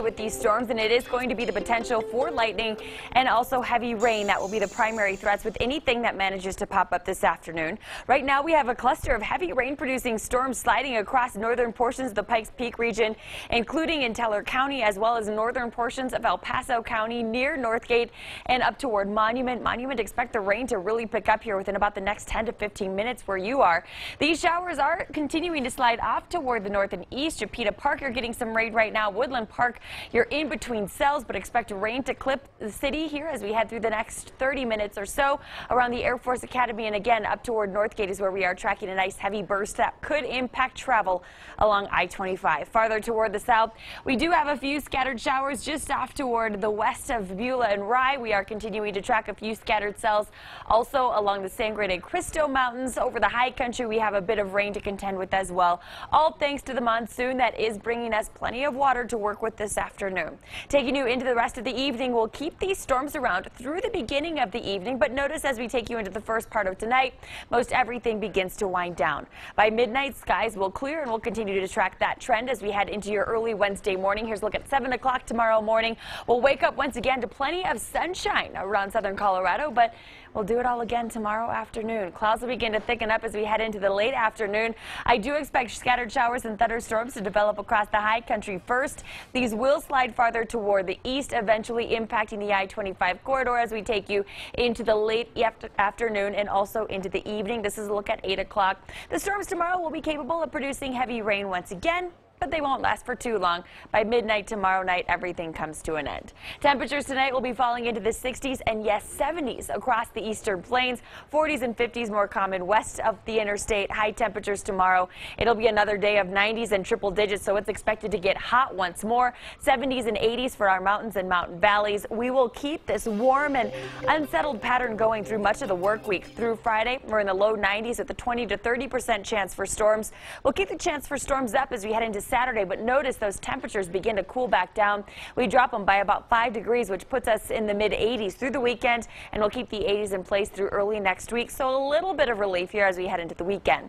with these storms, and it is going to be the potential for lightning and also heavy rain. That will be the primary threats with anything that manages to pop up this afternoon. Right now, we have a cluster of heavy rain producing storms sliding across northern portions of the Pikes Peak region, including in Teller County, as well as northern portions of El Paso County near Northgate and up toward Monument. Monument expect the rain to really pick up here within about the next 10 to 15 minutes where you are. These showers are continuing to slide off toward the north and east. Chipeta Park, you're getting some rain right now. Woodland Park, you're in between cells, but expect rain to clip the city here as we head through the next 30 minutes or so around the Air Force Academy. And again, up toward Northgate is where we are tracking a nice heavy burst that could impact travel along I-25. Farther toward the south, we do have a few scattered showers just off toward the west of Beulah and Rye. We are continuing to track a few scattered cells also along the Sangre de Cristo Mountains. Over the high country, we have a bit of rain to contend with as well. All thanks to the monsoon that is bringing us plenty of water to work with this afternoon. Taking you into the rest of the evening, we'll keep these storms around through the beginning of the evening, but notice as we take you into the first part of tonight, most everything begins to wind down. By midnight, skies will clear and we'll continue to track that trend as we head into your early Wednesday morning. Here's a look at 7 o'clock tomorrow morning. We'll wake up once again to plenty of sunshine around southern Colorado, but we'll do it all again tomorrow afternoon. Clouds will begin to thicken up as we head into the late afternoon. I do expect scattered showers and thunderstorms to develop across the high country first. These will slide farther toward the east, eventually impacting the I-25 corridor as we take you into the late afternoon and also into the evening. This is a look at 8 o'clock. The storms tomorrow will be capable of producing heavy rain once again but they won't last for too long. By midnight tomorrow night, everything comes to an end. Temperatures tonight will be falling into the 60s and yes, 70s across the eastern plains. 40s and 50s more common west of the interstate. High temperatures tomorrow. It'll be another day of 90s and triple digits, so it's expected to get hot once more. 70s and 80s for our mountains and mountain valleys. We will keep this warm and unsettled pattern going through much of the work week. Through Friday, we're in the low 90s with a 20 to 30 percent chance for storms. We'll keep the chance for storms up as we head into Saturday, but notice those temperatures begin to cool back down. We drop them by about 5 degrees, which puts us in the mid 80s through the weekend, and we'll keep the 80s in place through early next week. So a little bit of relief here as we head into the weekend.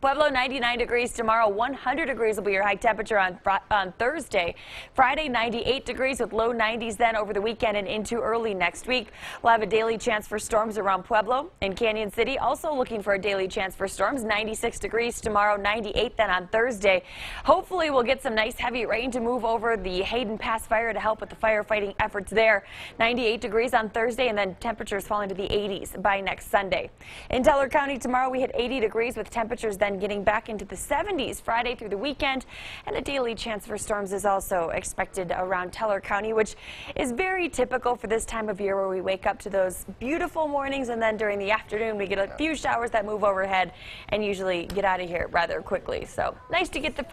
Pueblo 99 degrees tomorrow, 100 degrees will be your high temperature on, on Thursday. Friday 98 degrees with low 90s then over the weekend and into early next week. We'll have a daily chance for storms around Pueblo and Cañon City. Also looking for a daily chance for storms. 96 degrees tomorrow, 98 then on Thursday. Hopefully we'll get some nice heavy rain to move over the Hayden Pass fire to help with the firefighting efforts there. 98 degrees on Thursday and then temperatures fall into the 80s by next Sunday. In Teller County tomorrow we hit 80 degrees with temperatures then then getting back into the 70s Friday through the weekend. And a daily chance for storms is also expected around Teller County, which is very typical for this time of year where we wake up to those beautiful mornings and then during the afternoon we get a few showers that move overhead and usually get out of here rather quickly. So nice to get the